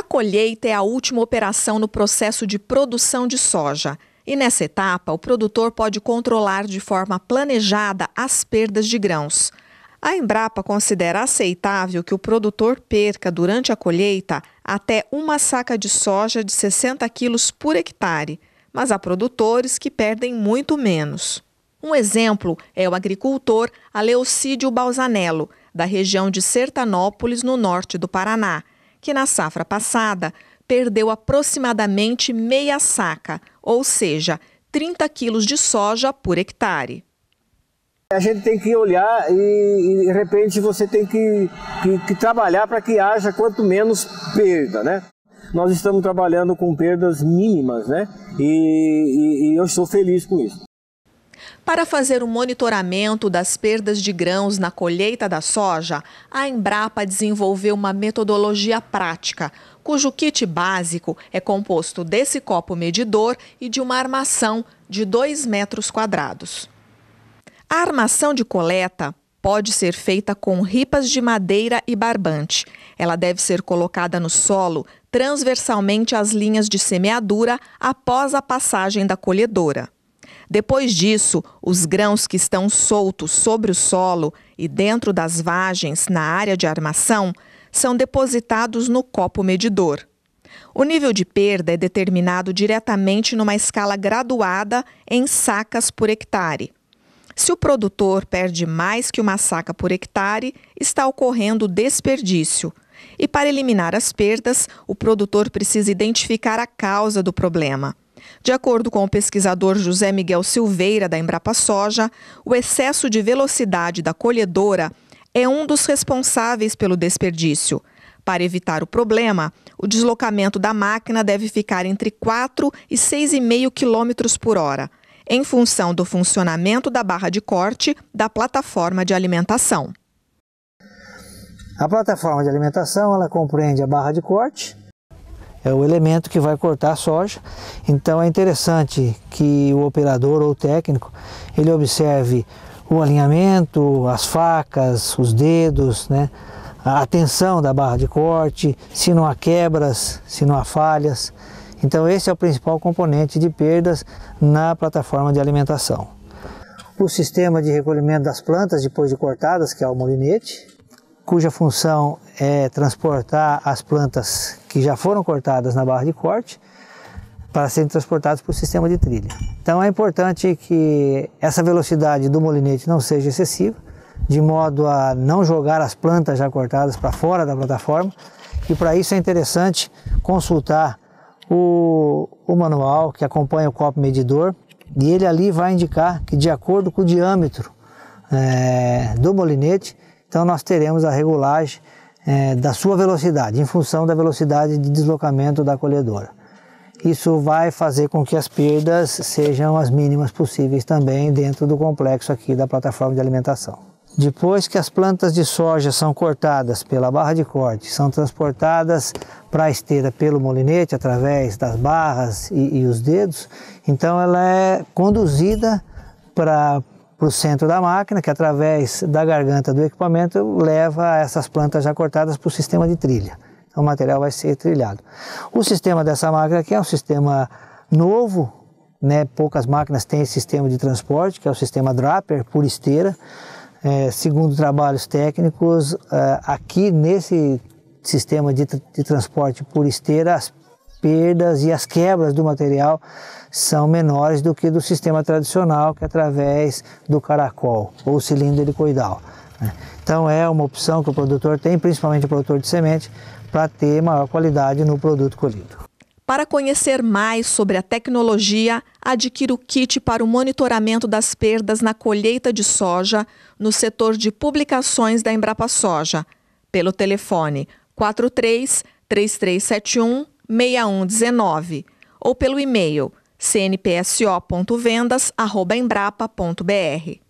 A colheita é a última operação no processo de produção de soja. E nessa etapa, o produtor pode controlar de forma planejada as perdas de grãos. A Embrapa considera aceitável que o produtor perca durante a colheita até uma saca de soja de 60 quilos por hectare, mas há produtores que perdem muito menos. Um exemplo é o agricultor Aleocídio Balzanello, da região de Sertanópolis, no norte do Paraná, que na safra passada perdeu aproximadamente meia saca, ou seja, 30 quilos de soja por hectare. A gente tem que olhar e, e de repente você tem que, que, que trabalhar para que haja quanto menos perda, né? Nós estamos trabalhando com perdas mínimas, né? E, e, e eu estou feliz com isso. Para fazer o monitoramento das perdas de grãos na colheita da soja, a Embrapa desenvolveu uma metodologia prática, cujo kit básico é composto desse copo medidor e de uma armação de 2 metros quadrados. A armação de coleta pode ser feita com ripas de madeira e barbante. Ela deve ser colocada no solo transversalmente às linhas de semeadura após a passagem da colhedora. Depois disso, os grãos que estão soltos sobre o solo e dentro das vagens na área de armação são depositados no copo medidor. O nível de perda é determinado diretamente numa escala graduada em sacas por hectare. Se o produtor perde mais que uma saca por hectare, está ocorrendo desperdício. E para eliminar as perdas, o produtor precisa identificar a causa do problema. De acordo com o pesquisador José Miguel Silveira, da Embrapa Soja, o excesso de velocidade da colhedora é um dos responsáveis pelo desperdício. Para evitar o problema, o deslocamento da máquina deve ficar entre 4 e 6,5 km por hora em função do funcionamento da barra de corte da plataforma de alimentação. A plataforma de alimentação ela compreende a barra de corte, é o elemento que vai cortar a soja. Então é interessante que o operador ou o técnico ele observe o alinhamento, as facas, os dedos, né? a tensão da barra de corte, se não há quebras, se não há falhas. Então esse é o principal componente de perdas na plataforma de alimentação. O sistema de recolhimento das plantas depois de cortadas, que é o molinete, cuja função é transportar as plantas que já foram cortadas na barra de corte para serem transportadas para o sistema de trilha. Então é importante que essa velocidade do molinete não seja excessiva, de modo a não jogar as plantas já cortadas para fora da plataforma. E para isso é interessante consultar o, o manual que acompanha o copo medidor e ele ali vai indicar que de acordo com o diâmetro é, do molinete, então nós teremos a regulagem é, da sua velocidade, em função da velocidade de deslocamento da colhedora. Isso vai fazer com que as perdas sejam as mínimas possíveis também dentro do complexo aqui da plataforma de alimentação. Depois que as plantas de soja são cortadas pela barra de corte, são transportadas para a esteira pelo molinete através das barras e, e os dedos, então ela é conduzida para o centro da máquina, que através da garganta do equipamento leva essas plantas já cortadas para o sistema de trilha. Então o material vai ser trilhado. O sistema dessa máquina aqui é um sistema novo, né? poucas máquinas têm esse sistema de transporte, que é o sistema Draper por esteira. É, segundo trabalhos técnicos, é, aqui nesse sistema de, de transporte por esteira, as perdas e as quebras do material são menores do que do sistema tradicional, que é através do caracol ou cilindro helicoidal. Né? Então é uma opção que o produtor tem, principalmente o produtor de semente, para ter maior qualidade no produto colhido. Para conhecer mais sobre a tecnologia, adquira o kit para o monitoramento das perdas na colheita de soja no setor de publicações da Embrapa Soja, pelo telefone 43 3371 6119 ou pelo e-mail cnpso.vendas@embrapa.br.